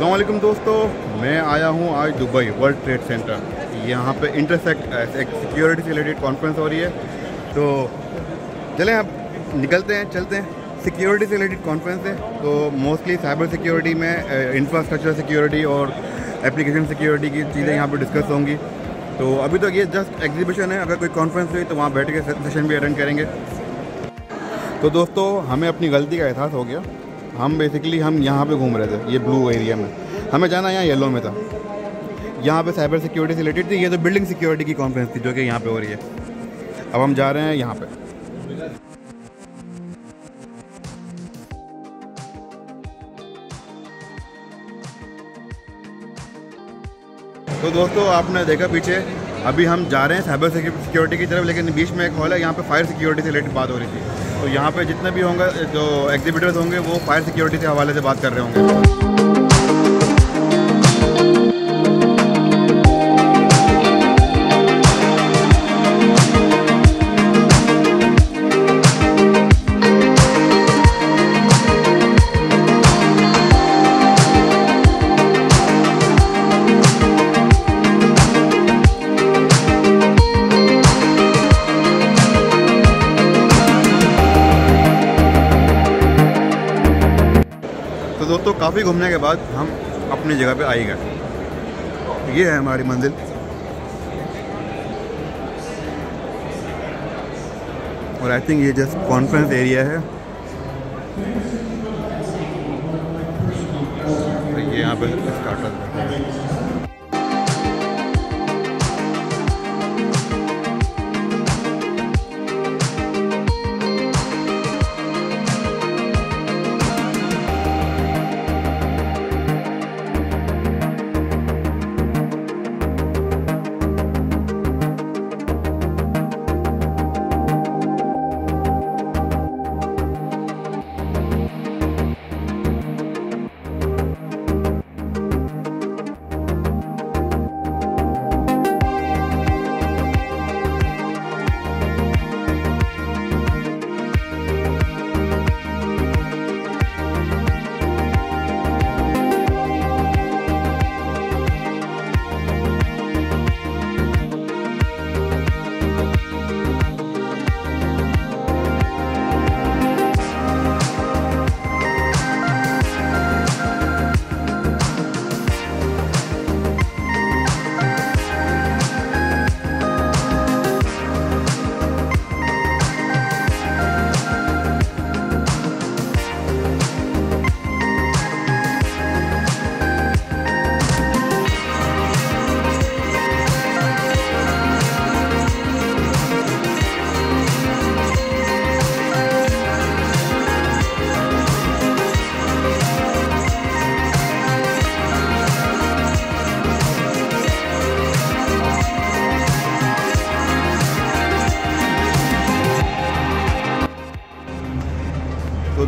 मैं आया हूँ आज दुबई वर्ल्ड ट्रेड सेंटर। यहाँ पे इंटरसेक्ट एक सिक्योरिटी से रिलेटेड कॉन्फ्रेंस हो रही है। तो चलें अब, निकलते हैं, चलते हैं। सिक्योरिटी से रिलेटेड कॉन्फ्रेंस है तो मोस्टली साइबर सिक्योरिटी में इंफ्रास्ट्रक्चर सिक्योरिटी और एप्लीकेशन सिक्योरिटी की चीज़ें यहाँ पर डिस्कस होंगी। तो अभी तो ये जस्ट एग्जीबिशन है, अगर कोई कॉन्फ्रेंस हुई तो वहाँ बैठ के सेशन भी अटेंड करेंगे। तो दोस्तों, हमें अपनी गलती का एहसास हो गया। हम बेसिकली हम यहाँ पे घूम रहे थे, ये ब्लू एरिया में। हमें जाना यहाँ येलो में था। यहाँ पे साइबर सिक्योरिटी से रिलेटेड थी, ये तो बिल्डिंग सिक्योरिटी की कॉन्फ्रेंस थी जो कि यहाँ पे हो रही है। अब हम जा रहे हैं यहाँ पे। तो दोस्तों, आपने देखा पीछे अभी हम जा रहे हैं साइबर सिक्योरिटी की तरफ़, लेकिन बीच में एक हॉल है, यहाँ पे फायर सिक्योरिटी से रिलेटेड बात हो रही थी। तो यहाँ पे जितने भी होंगे, जो एग्जीबिटर्स होंगे, वो फायर सिक्योरिटी के हवाले से बात कर रहे होंगे। दोस्तों, काफ़ी घूमने के बाद हम अपनी जगह पे आई गए। ये है हमारी मंजिल। और आई थिंक ये जस्ट कॉन्फ्रेंस एरिया है। ये यहाँ पे स्टार्टर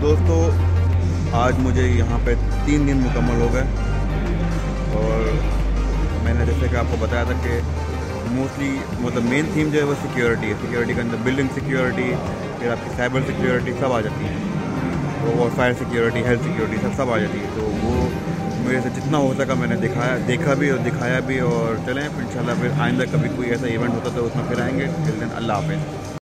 दोस्तों, आज मुझे यहाँ पे तीन दिन मुकम्मल हो गए। और मैंने जैसे कि आपको बताया था कि मोस्टली मतलब मेन थीम जो है वो सिक्योरिटी है। सिक्योरिटी के अंदर बिल्डिंग सिक्योरिटी फिर आपकी साइबर सिक्योरिटी सब आ जाती है। तो और फायर सिक्योरिटी हेल्थ सिक्योरिटी सब सब आ जाती है। तो वो मेरे से जितना हो सका मैंने दिखाया देखा भी और दिखाया भी और चलें। फिर इंशाल्लाह फिर आइंदा कभी कोई ऐसा इवेंट होता तो उसमें फिर आएँगे। फिर दिन अल्लाह हाफ़